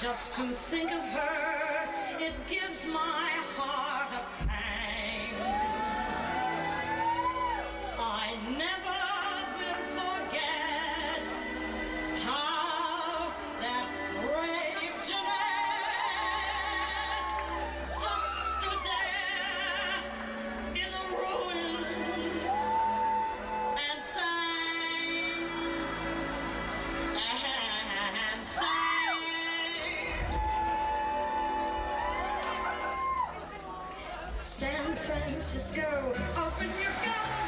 Just to think of her, it gives my heart. Francisco. Open your mouth.